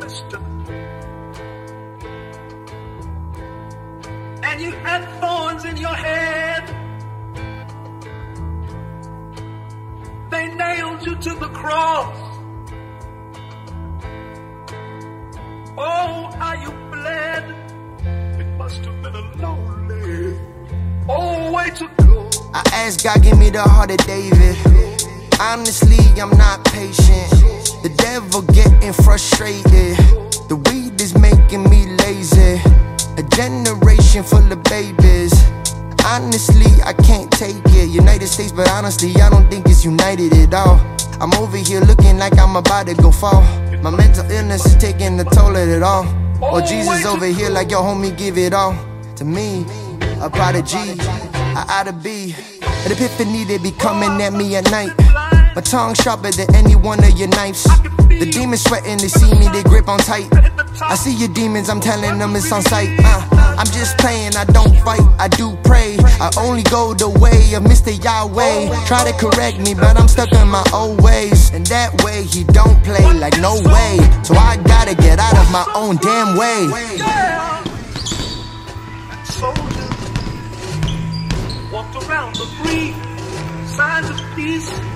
destiny. And you had thorns in your head. They nailed you to the cross. Oh, how you bled? It must have been a lonely, oh, way to go. I asked God, give me the heart of David. Honestly, I'm not patient. The devil getting frustrated. The weed is making me lazy. A generation full of babies. Honestly, I can't take it. United States, but honestly, I don't think it's united at all. I'm over here looking like I'm about to go fall. My mental illness is taking the toll of it all. Or Jesus over here like yo homie give it all to me. A prodigy, I oughta be. An epiphany they be coming at me at night. My tongue sharper than any one of your knives. The demons sweating, they see me, they grip on tight. I see your demons, I'm telling them it's on sight. Uh, I'm just playing, I don't fight, I do pray. I only go the way of Mr. Yahweh. Try to correct me, but I'm stuck in my old ways. And that way, he don't play like no way. So I gotta get out of my own damn way. Yeah. Soldiers walked around the free signs of peace.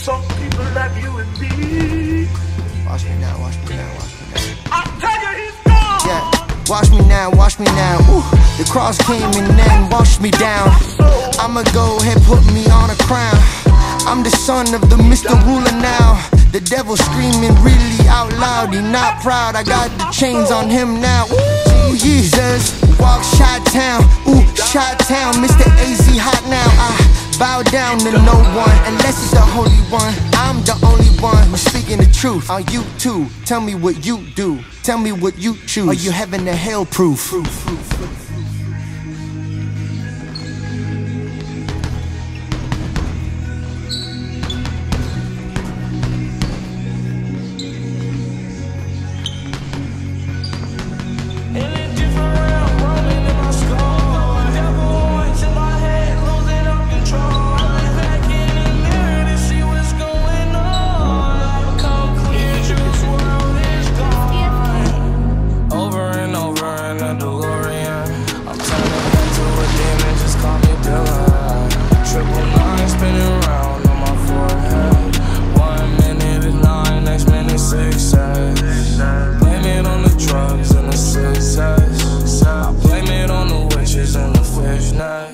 some people like you and me. Watch me now, watch me now, watch me now. I tell you, he's gone. Yeah, watch me now, watch me now. Ooh, the cross came and then washed me down. I'ma go ahead, put me on a crown. I'm the son of the Mr. Ruler now. The devil screaming really out loud. He not proud. I got the chains on him now. Ooh, Jesus, walk shot town. Ooh, shot town. Mr. AZ hot now. Bow down to no one unless it's the Holy One. I'm the only one who's speaking the truth. Are you too? Tell me what you do. Tell me what you choose. Are you heaven to hell proof? In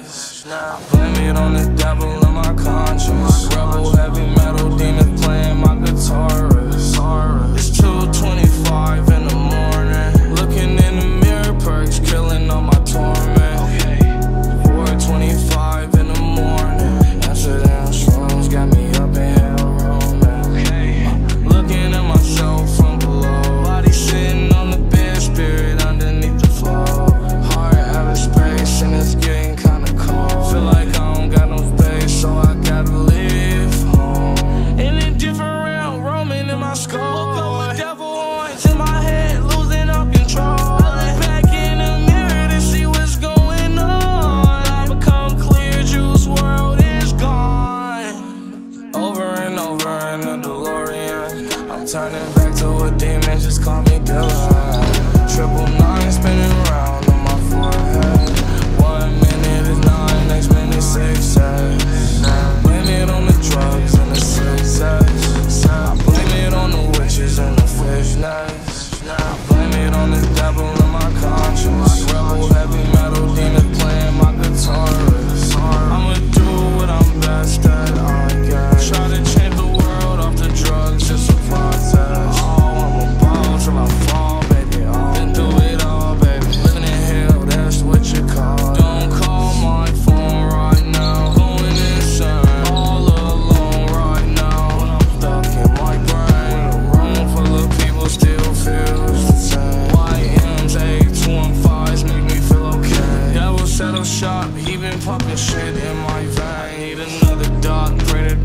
nets. I blame it on the devil in my conscience. Rebel heavy metal demon playing my guitarist. turning back to a demon, just call me Dilla in my vein. Need another dog, pray the